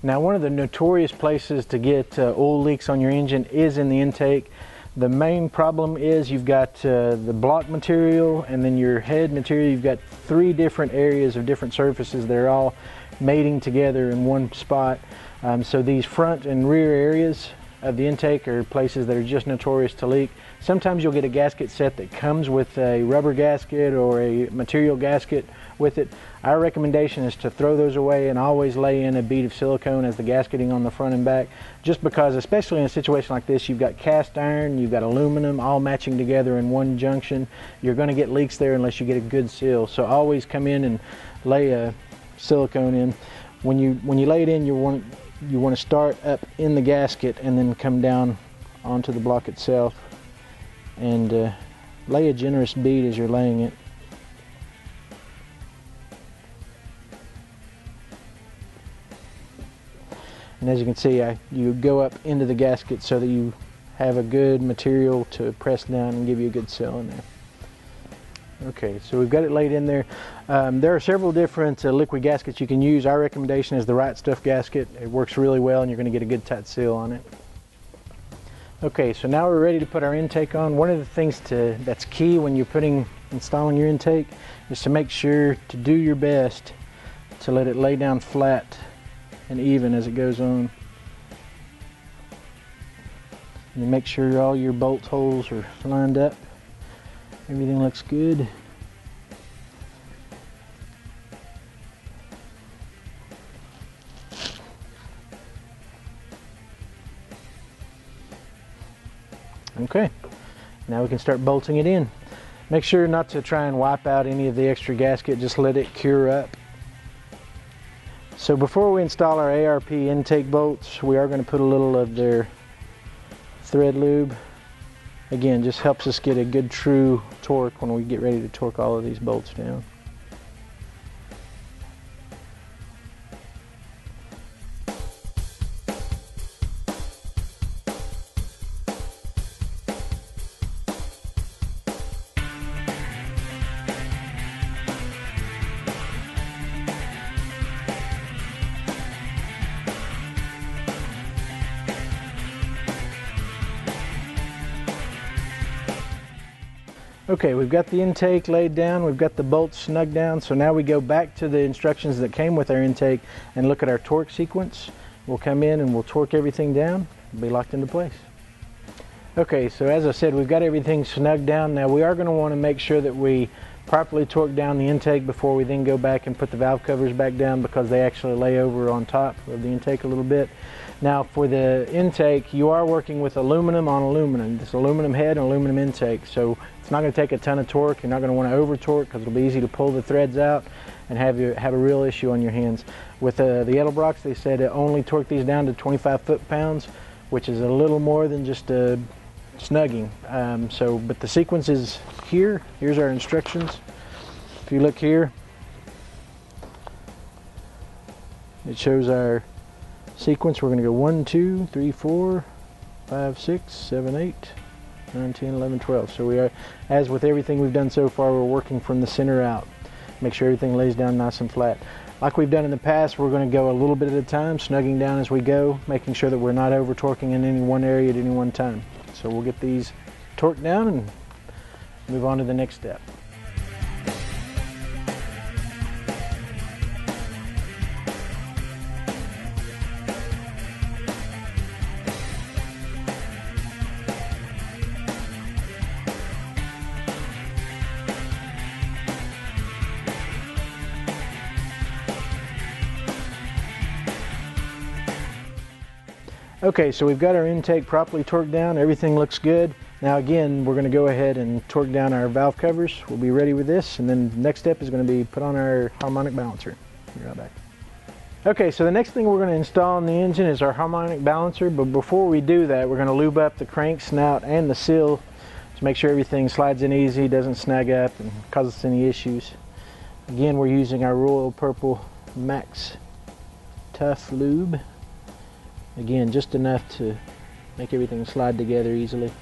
Now one of the notorious places to get uh, oil leaks on your engine is in the intake. The main problem is you've got uh, the block material and then your head material. You've got three different areas of different surfaces. They're all mating together in one spot. Um, so these front and rear areas of the intake are places that are just notorious to leak. Sometimes you'll get a gasket set that comes with a rubber gasket or a material gasket with it. Our recommendation is to throw those away and always lay in a bead of silicone as the gasketing on the front and back just because especially in a situation like this you've got cast iron, you've got aluminum all matching together in one junction. You're going to get leaks there unless you get a good seal. So always come in and lay a silicone in. When you when you lay it in you want you want to start up in the gasket and then come down onto the block itself and uh, lay a generous bead as you're laying it. And as you can see, I, you go up into the gasket so that you have a good material to press down and give you a good seal in there. Okay, so we've got it laid in there. Um, there are several different uh, liquid gaskets you can use. Our recommendation is the Right Stuff gasket. It works really well and you're going to get a good tight seal on it. Okay, so now we're ready to put our intake on. One of the things to, that's key when you're putting installing your intake is to make sure to do your best to let it lay down flat and even as it goes on. And make sure all your bolt holes are lined up. Everything looks good. Okay, now we can start bolting it in. Make sure not to try and wipe out any of the extra gasket, just let it cure up. So before we install our ARP intake bolts, we are going to put a little of their thread lube Again, just helps us get a good true torque when we get ready to torque all of these bolts down. Okay, we've got the intake laid down, we've got the bolts snug down, so now we go back to the instructions that came with our intake and look at our torque sequence. We'll come in and we'll torque everything down, be locked into place. Okay, so as I said, we've got everything snug down. Now we are going to want to make sure that we properly torque down the intake before we then go back and put the valve covers back down because they actually lay over on top of the intake a little bit. Now for the intake, you are working with aluminum on aluminum. This aluminum head and aluminum intake. So it's not going to take a ton of torque. You're not going to want to over torque because it'll be easy to pull the threads out and have you have a real issue on your hands. With uh, the Edelbrock, they said only torque these down to 25 foot-pounds, which is a little more than just a uh, snugging. Um, so, but the sequence is here. Here's our instructions. If you look here, it shows our sequence. We're going to go one, two, three, four, five, six, seven, eight. 9, 10, 11, 12. So we are, as with everything we've done so far, we're working from the center out. Make sure everything lays down nice and flat. Like we've done in the past, we're going to go a little bit at a time, snugging down as we go, making sure that we're not over torquing in any one area at any one time. So we'll get these torqued down and move on to the next step. Okay, so we've got our intake properly torqued down. Everything looks good. Now again, we're gonna go ahead and torque down our valve covers. We'll be ready with this. And then next step is gonna be put on our harmonic balancer. Be right back. Okay, so the next thing we're gonna install in the engine is our harmonic balancer. But before we do that, we're gonna lube up the crank, snout, and the seal to make sure everything slides in easy, doesn't snag up and cause us any issues. Again, we're using our Royal Purple Max Tuff Lube. Again, just enough to make everything slide together easily.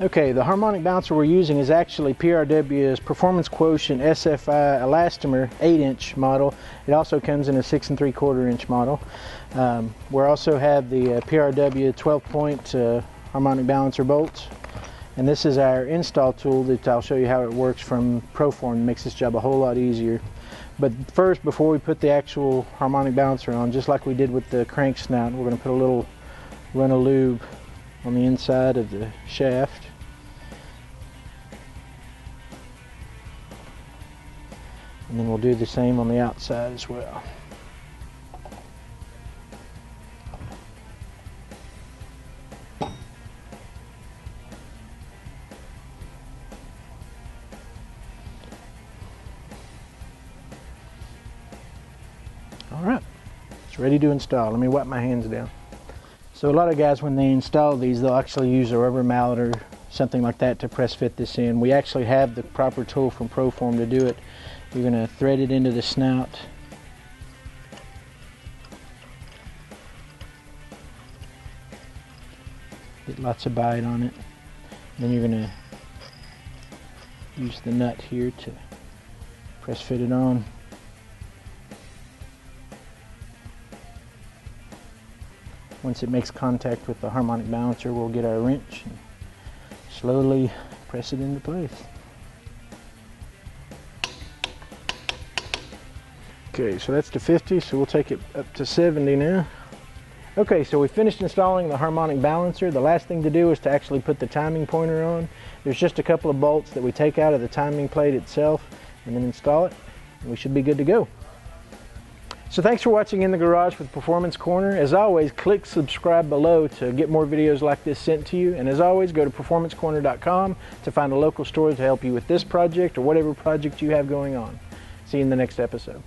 Okay, the harmonic balancer we're using is actually PRW's Performance Quotient SFI Elastomer 8-inch model. It also comes in a 6 and 3 quarter inch model. Um, we also have the uh, PRW 12-point uh, harmonic balancer bolts. And this is our install tool that I'll show you how it works from Proform. Makes this job a whole lot easier. But first, before we put the actual harmonic balancer on, just like we did with the crank snout, we're going to put a little run of lube on the inside of the shaft. And then we'll do the same on the outside as well. It's ready to install. Let me wipe my hands down. So a lot of guys, when they install these, they'll actually use a rubber mallet or something like that to press fit this in. We actually have the proper tool from Proform to do it. You're going to thread it into the snout. Get lots of bite on it. Then you're going to use the nut here to press fit it on. Once it makes contact with the harmonic balancer, we'll get our wrench and slowly press it into place. Okay, so that's to 50, so we'll take it up to 70 now. Okay, so we finished installing the harmonic balancer. The last thing to do is to actually put the timing pointer on. There's just a couple of bolts that we take out of the timing plate itself and then install it, and we should be good to go. So thanks for watching In the Garage with Performance Corner. As always, click subscribe below to get more videos like this sent to you. And as always, go to performancecorner.com to find a local store to help you with this project or whatever project you have going on. See you in the next episode.